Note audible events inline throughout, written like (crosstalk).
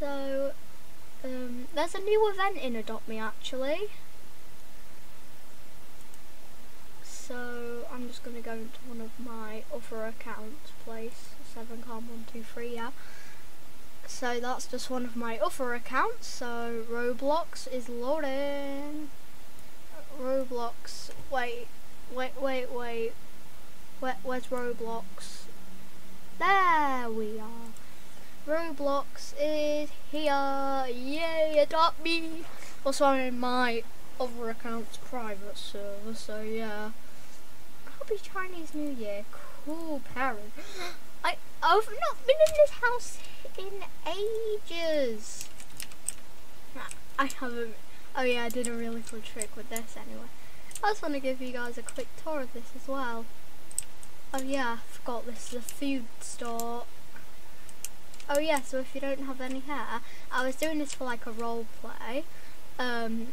So, there's a new event in Adopt Me actually. So I'm just gonna go into one of my other accounts, place seven calm one two three, yeah. So that's just one of my other accounts. So Roblox is loading. Roblox. Wait, wait, wait, wait. Where, where's Roblox? There we are. Roblox is here. Yay, adopt me. Also, I'm in my other account's private server, so yeah. Happy Chinese New Year. Cool parent. I, I've not been in this house in ages. I haven't. Oh yeah, I did a really cool trick with this anyway. I just want to give you guys a quick tour of this as well. Oh yeah, I forgot this is a food store. Oh yeah, so if you don't have any hair, I was doing this for like a role play. Um,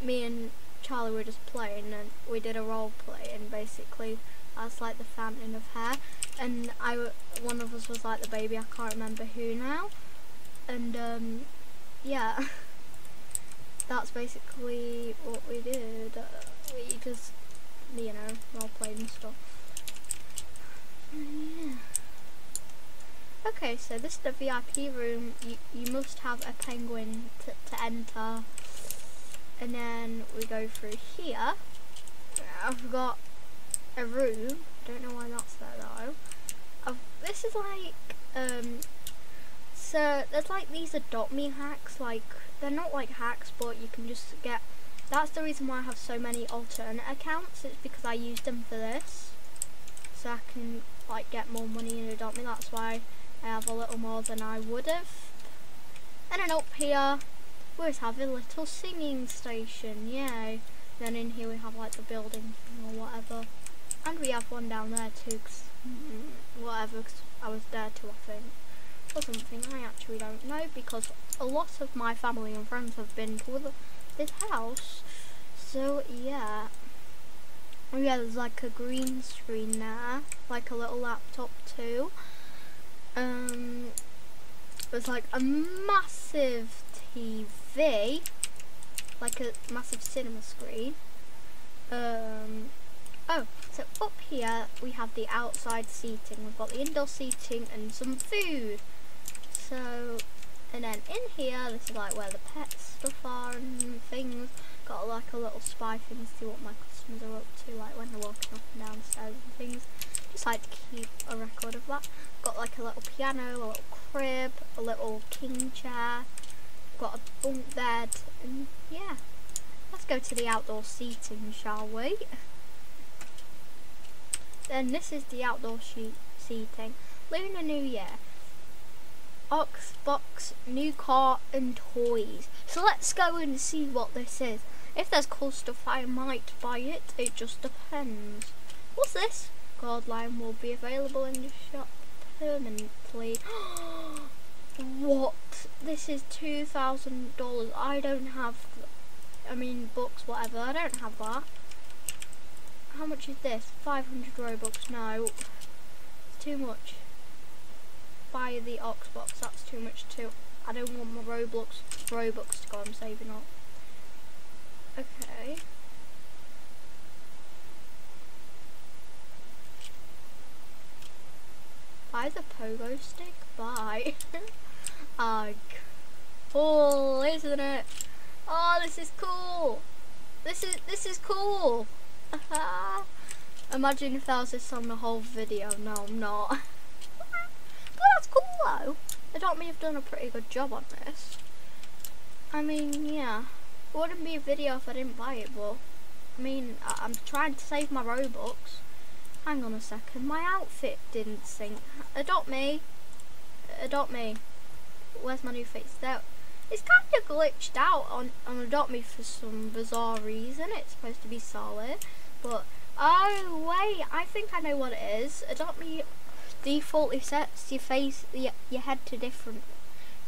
me and Charlie we were just playing and we did a role play and basically I was like the fountain of hair and I one of us was like the baby, I can't remember who now. And um, yeah, (laughs) that's basically what we did. Uh, we just, you know, role played and stuff. Yeah. (sighs) Okay, so this is the VIP room. You, you must have a penguin to enter. And then we go through here. I've got a room. Don't know why that's there though. I've, this is like, um, so there's like these adopt me hacks. Like, they're not like hacks, but you can just get, that's the reason why I have so many alternate accounts. It's because I use them for this. So I can like get more money in adopt me. That's why I have a little more than I would have. And then up here, we have a little singing station, yay. Then in here we have like the building or whatever. And we have one down there too, cause, mm, whatever, cause I was there too I think. Or something, I actually don't know, because a lot of my family and friends have been to this house. So yeah. Oh yeah, there's like a green screen there, like a little laptop too. Um, there's like a massive TV, like a massive cinema screen. Um, oh, so up here we have the outside seating. We've got the indoor seating and some food. So, and then in here, this is like where the pet stuff are and things. Got like a little spy thing to see what my customers are up to, like when they're walking up and down the stairs and things. Just like to keep a record of that. Got like a little piano, a little crib, a little king chair. Got a bunk bed, and yeah. Let's go to the outdoor seating, shall we? Then this is the outdoor seating. Lunar New Year. Oxbox, new car and toys. So let's go and see what this is. If there's cool stuff I might buy it, it just depends. What's this? Godline will be available in the shop permanently. (gasps) what? This is $2,000. I don't have, I mean books, whatever, I don't have that. How much is this? 500 Robux, no. It's too much. Buy the Oxbox, that's too much too. I don't want my Roblox, Robux to go, I'm saving up. Okay. Buy the pogo stick? Buy. (laughs) Ugh. Cool, isn't it? Oh, this is cool. This is this is cool. (laughs) Imagine if that was just on the whole video. No, I'm not. (laughs) but that's cool though. Adopt Me have done a pretty good job on this. I mean, yeah. It wouldn't be a video if I didn't buy it, but I mean, I I'm trying to save my Robux. Hang on a second, my outfit didn't sync. Adopt me. Adopt me. Where's my new face? There. It's kind of glitched out on, on Adopt Me for some bizarre reason. It's supposed to be solid. But, oh wait, I think I know what it is. Adopt Me defaultly sets your face, your, your head to different.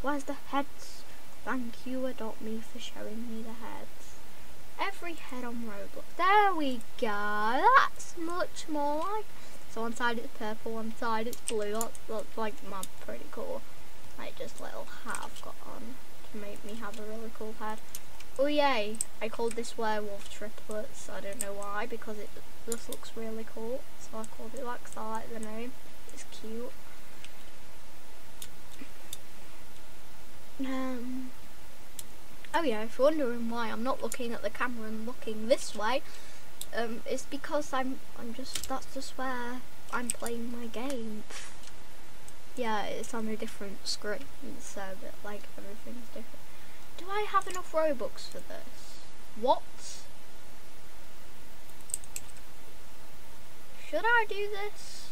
Where's the heads? Thank you, adopt me for showing me the heads. Every head on Roblox. There we go. That's much more like. So one side it's purple, one side it's blue. That's, like my pretty cool. Like just little hat I've got on to make me have a really cool head. Oh yay! I called this werewolf triplets. I don't know why because it just looks really cool. So I called it like I like the name. It's cute. Um. Oh yeah, if you're wondering why I'm not looking at the camera and looking this way, um, it's because I'm I'm just that's just where I'm playing my game. Yeah, it's on a different screen, so that like everything's different. Do I have enough Robux for this? What? Should I do this?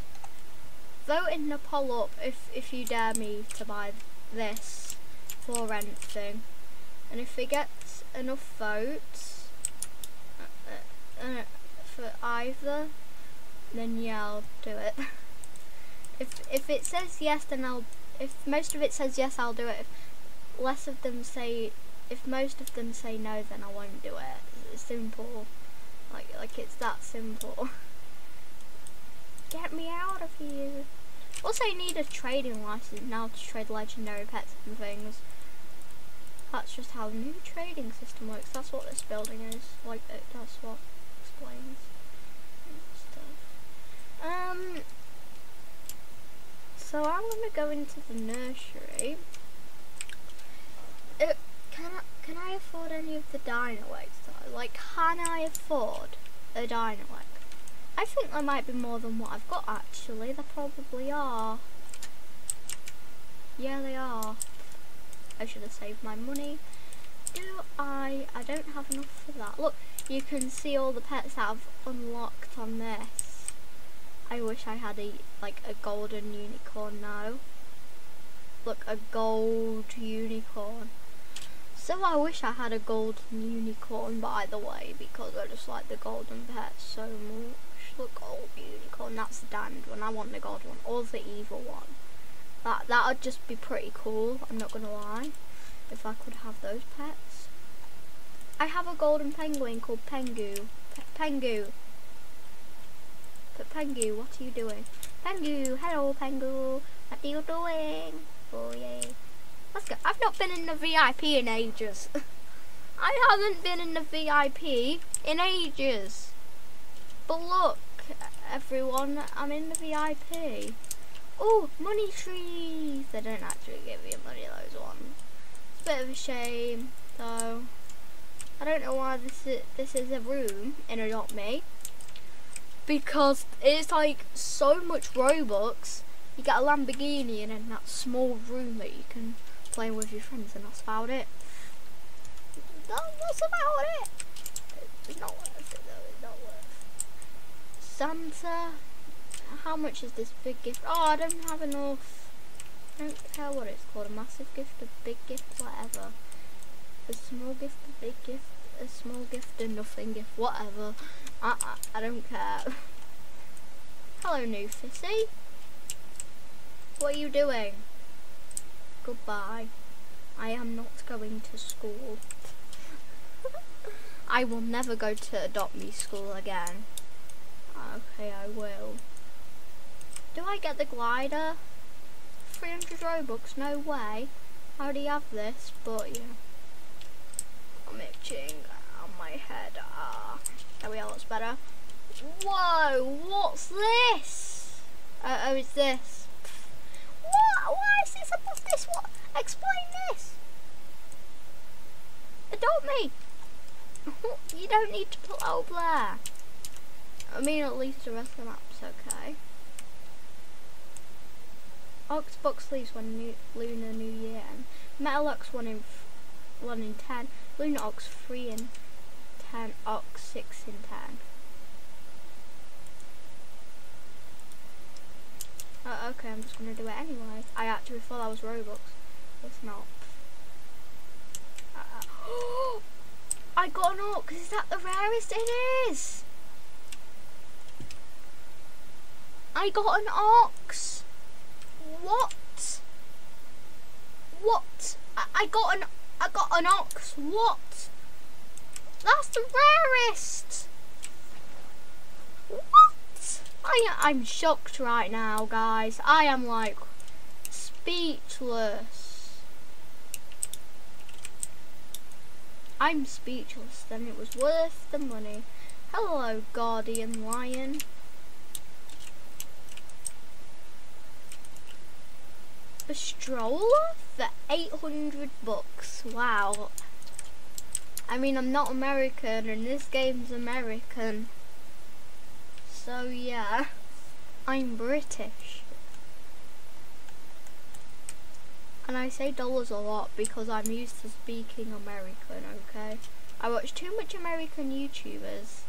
Vote in the poll up if if you dare me to buy this for anything. And if it gets enough votes uh, uh, for either, then yeah, I'll do it. (laughs) if if it says yes, then I'll. If most of it says yes, I'll do it. If less of them say, if most of them say no, then I won't do it. It's simple. Like like it's that simple. (laughs) Get me out of here. Also, you need a trading license now to trade legendary pets and things. That's just how the new trading system works. That's what this building is. Like, it, that's what explains stuff. Um, so I'm gonna go into the nursery. It, uh, can I, can I afford any of the Dynamax though? Like, can I afford a Dynamax? I think there might be more than what I've got actually. There probably are. Yeah, they are. I should have saved my money. Do I? I don't have enough for that. Look, you can see all the pets that I've unlocked on this. I wish I had a like a golden unicorn now. Look, a gold unicorn. So I wish I had a golden unicorn by the way because I just like the golden pets so much. Look, gold unicorn, that's the diamond one. I want the gold one or the evil one. That that would just be pretty cool. I'm not gonna lie. If I could have those pets. I have a golden penguin called Pengu. P Pengu. But Pengu, what are you doing? Pengu, hello Pengu. What are you doing? Oh yay. Let's go. I've not been in the VIP in ages. (laughs) I haven't been in the VIP in ages. But look, everyone, I'm in the VIP. Money trees! They don't actually give you money, those ones. It's a bit of a shame, though. I don't know why this is, this is a room in Adopt Me. Because it's like so much Robux. You get a Lamborghini and in that small room that you can play with your friends and that's about it. That's about it. It's not worth it though, it's not worth Santa how much is this big gift? Oh, I don't have enough. I don't care what it's called. A massive gift, a big gift, whatever. A small gift, a big gift, a small gift, a nothing gift, whatever. I, I, I don't care. (laughs) Hello, new Fissy. What are you doing? Goodbye. I am not going to school. (laughs) I will never go to Adopt Me school again. Okay, I will. Do I get the glider? 300 Robux, no way. I already have this, but yeah. I'm itching on my head. Ah, there we are, that's better. Whoa, what's this? Uh, oh, it's this. What? Why is this above this? What? Explain this. Adopt me. (laughs) you don't need to put over there. I mean, at least the rest of the map's okay. Oxbox leaves one new, Lunar New Year and Metal Ox one in one in ten, Lunar Ox three in ten, Ox six in ten. Uh, okay, I'm just gonna do it anyway. I actually thought that was Robux. It's not. Uh, (gasps) I got an Ox. Is that the rarest it is? I got an Ox. I got an I got an ox. What? That's the rarest. What? I I'm shocked right now, guys. I am like speechless. I'm speechless. Then it was worth the money. Hello, Guardian Lion. A stroller for 800 bucks. Wow. I mean, I'm not American and this game's American. So yeah, I'm British. And I say dollars a lot because I'm used to speaking American, okay? I watch too much American YouTubers,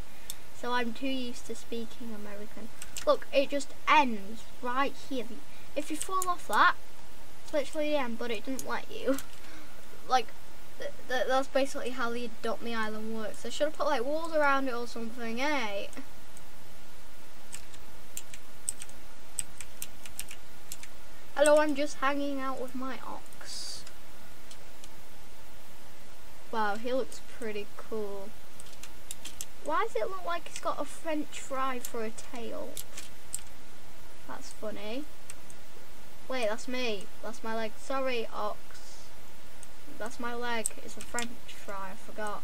so I'm too used to speaking American. Look, it just ends right here. If you fall off that, literally end, but it didn't let you. Like, th th that's basically how the Adopt Me Island works. They should have put like walls around it or something, eh? Hello, I'm just hanging out with my ox. Wow, he looks pretty cool. Why does it look like he's got a french fry for a tail? That's funny. Wait, that's me. That's my leg. Sorry, ox. That's my leg. It's a french fry, I forgot.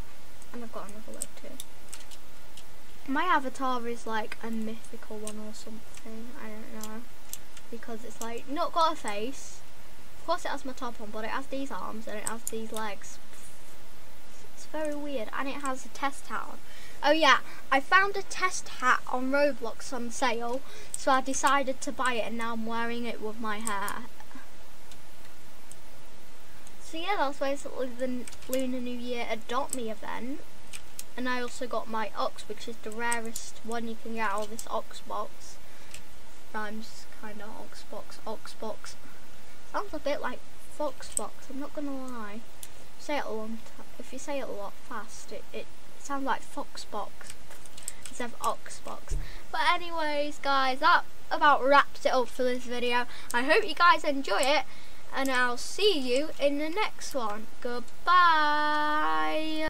And I've got another leg too. My avatar is like a mythical one or something. I don't know because it's like not got a face. Of course it has my top on, but it has these arms and it has these legs. It's very weird, and it has a test on. Oh yeah, I found a test hat on Roblox on sale, so I decided to buy it, and now I'm wearing it with my hair. So yeah, that's basically the Lunar New Year Adopt Me event. And I also got my Ox, which is the rarest one you can get out of this Ox box. Rhymes kind of ox box, ox box. Sounds a bit like fox box, I'm not gonna lie. Say it a long time. If you say it a lot fast, it, it sounds like Foxbox instead of Oxbox. But anyways, guys, that about wraps it up for this video. I hope you guys enjoy it, and I'll see you in the next one. Goodbye.